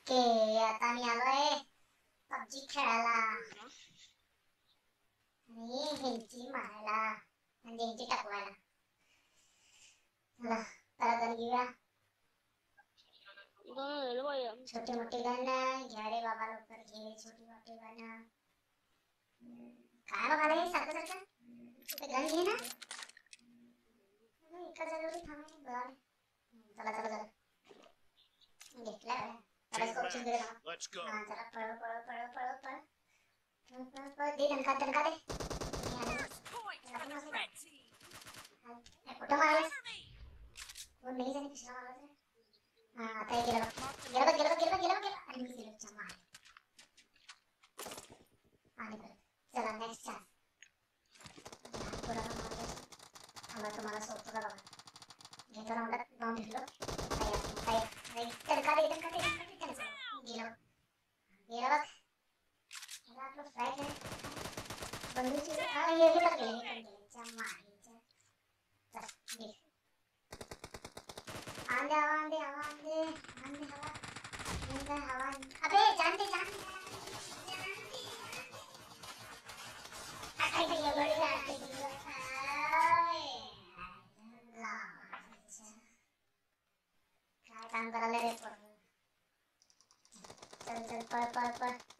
Oke, ya tamiya weh, pagi kaya la, anjing, anjing malah, anjing, lah, salah, salah, tani gila, itu loh, elu wai yo, soke makilana, gale wabalo pergi, soke makilana, kalo kalahe sakataka, suke gani hena, salah, salah, salah, oke, lah. Take back. Let's go. हाँ जरा पढ़ो पढ़ो पढ़ो पढ़ो पढ़ो पढ़ो दे धमका धमका दे कुटा मारा वो मिली जाने पिछला मारा हाँ आता है गिरा गिरा गिरा गिरा गिरा राइट है बंदूक चीज़ हाँ ये भी पकड़ लेंगे जम्मा ये आंधे आंधे आंधे आंधे हवा आंधे हवा अबे जानते जानते अटक गया बड़ी अटक गया काम करा ले रे चल चल पर पर पर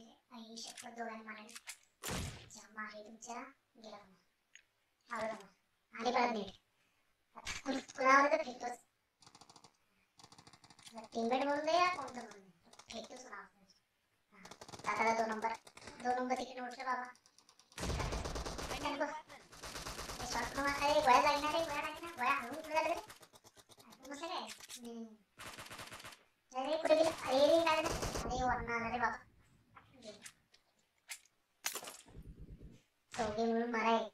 నీ షర్ట్లో దూరాన్ని మనం అమ్మా ఇచ్చారా గెలవమ్మా అవుదమ్మా అని పడదు కులావదు ఫిట్టు टीममेट बोल दे या कौन सा बोल दे फेंक तो सुना दादा का दो नंबर दो नंबर टिकट उठ ले बाबा बैठन को ये शॉट को अरे गोया लगना रे गोया लगना गोया हम इधर लग रहे मसले अरे कुछ अरे नहीं लग रहा अरे वरना अरे बाबा sầu game luôn mà đây.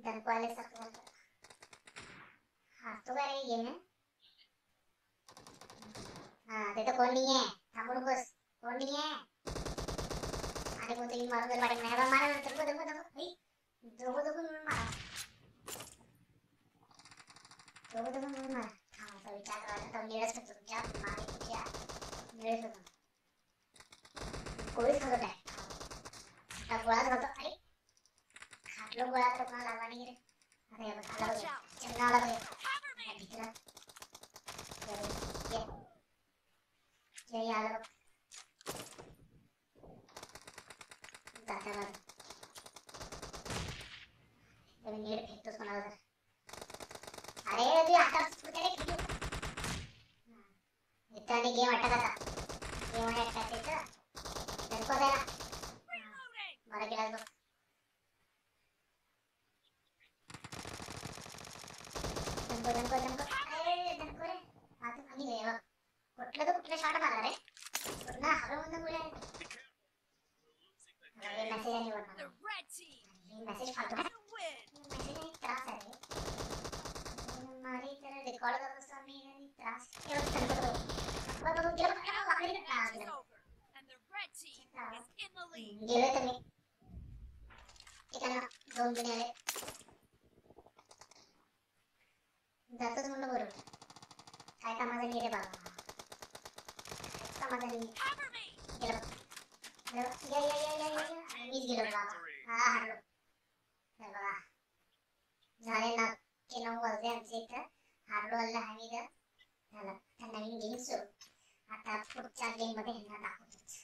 dan kualitas satu ada yang तिथं कोण नाही आहे. थांबू नकोस. कोण नाही आहे. आणि कोणतरी मारून जर वाटेल नाही, बा, मारा ना. दणकू, दणकू, दणकू. ऐ, दोघं दोघं मिळून मारा. दोघं दोघं मिळून मारा. थांब, आता विचार करायला. आता निळच करतो तुमच्या. मारीच्या. निळच होतो. कोळीच खातो काय? आता गोळाच खातो. अरे, खाटलो गोळा तर कोणाला लागला नाही रे. अरे, हे बघ, आला बघ. चिमणा आला बघ. ग्रेनेड फेंक तो, तो सोना उधर अरे तू आता फुटते रे कितने इतना नहीं गेम अटका था गेम में अटका थे। तो तेरे को देना। मारा गिलास दो दनको दनको दनको अरे दनको रे। आता आम्ही गेलो कुठलं तर कुठलं शॉट मारला रे। पूर्ण हरवून मुले मेसेज आणि मेसेज फालतो Cover me! Get up. Get up. Yeah, yeah, yeah, yeah, yeah. I need to get up. पुढच्या गेममध्ये ह्यांना दाखवतोच.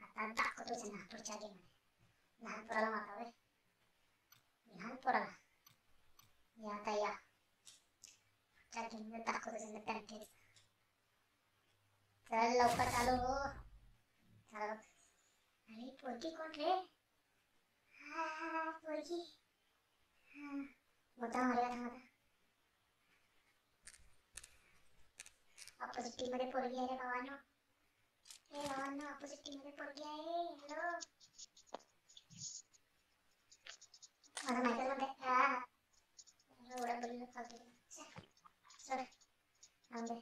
आता दाखवतोच ह्यांना पुढच्या गेममध्ये लहान पोराला मारावे लहान पोराला या आता या. पुढच्या गेममध्ये दाखवतोच ह्यांना कंटेंट चल लवकर चालू हो. चला आणि पोरगी कोण रे? हा पोरगी. हा. मोठा मारूया थांब ऑपोजिट टीम मध्ये पोरगी आहे रे भावानो ए भावानो ऑपोजिट टीम मध्ये पोरगी आहे हॅलो मला माहितच म्हणते हा एवढं बोललं फालतू सर थांब दे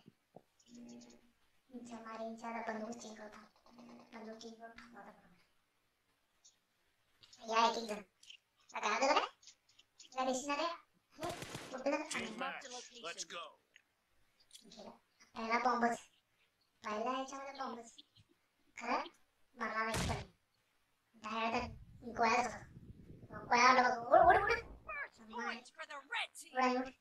इंचा मारे इंचा आता बंदूक चेक होता बंदूक चेक होता या एक एक जण आता काय झालं काय दिसणार आहे Let's go. Era bombas. Bai da etxamada bombas. Kara, bana vekkani. Dayada goya sosa. Goya onda boku. Odu, odu, odu. Orange for the red team.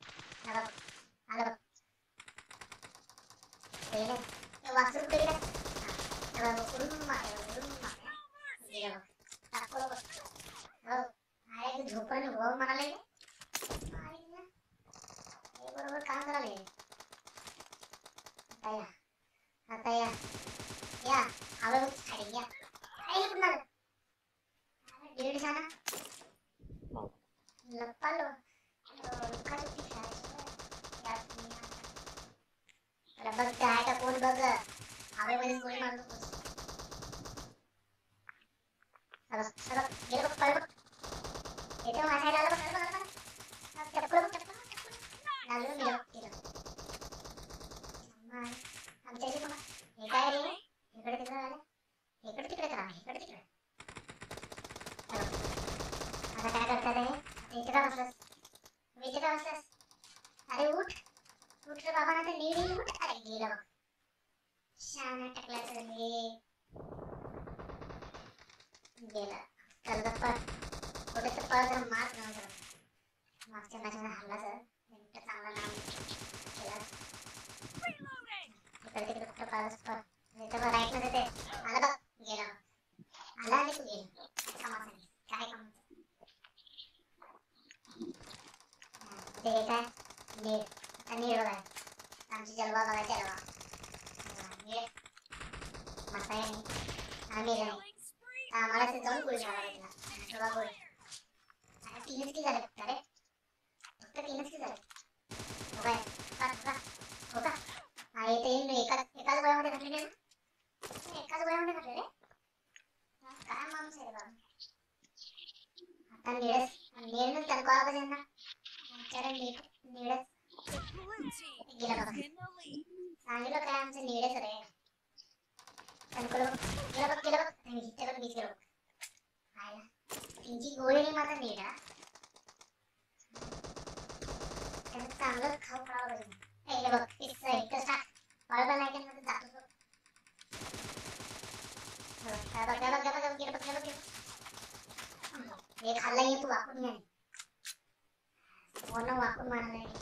dalawa. Ayan. Masaya ni. Amira ni. మనసుతో కూర్చోవాలి బాబు టీనస్కి జరుగుతారే ఒక్క టీనస్కి జరుగుతుంది ఒక అయితే నువ్వు ఎక్కడ ఎక్కడ పోయా ఉంటుంది అట్లనే ఎక్కడ పోయా ఉంటుంది అట్లనే కారణం సరే బాబు అతను నీడస్ నేను తన కోపం చెందా చూడండి నీడస్ గిలక सांगितलं काय आमचं लीड आहे गेलं संकलो केलं बघ केलं बघ बीच केलं बघ त्यांची गोळी नाही माझा नीट हा चांगलं खाऊ पडावं बघ पिस्स एकच नाही केलं तर जातो हे खाल्लं हे तू वाकून नाही कोण वाकून मारलं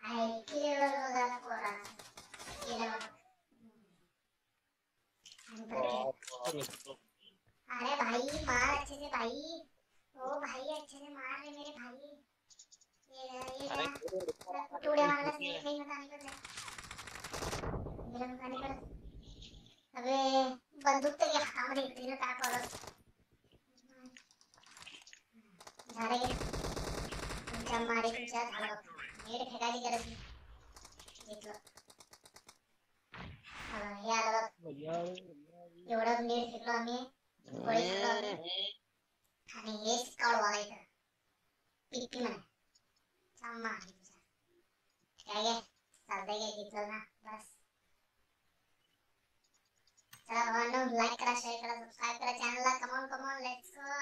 केलं बघ आता पोरानं. केलं बघ. आणि परत केलं. अरे भाई मार अच्छे से भाई ओ भाई अच्छे से मार रे मेरे भाई ये ये टूड़े मारला से नहीं बता नहीं पता मेरा नहीं अबे बंदूक तर घ्या हातामध्ये इकडे काय पडत झालं तुमच्या मारे तुमच्या झालं बघ. नीट फेकायची गरज घेतलं हे आलं बघ एवढं नीट फेकलो आम्ही गोळी खाल्लो आणि हेच स्काउट बघायचं पिप्पी म्हणे चांगला काय घे चालतंय घे घेतलं ना बस चला भावांनो लाईक करा शेअर करा सबस्क्राईब करा चॅनलला कमॉन कमॉन लेट्स गो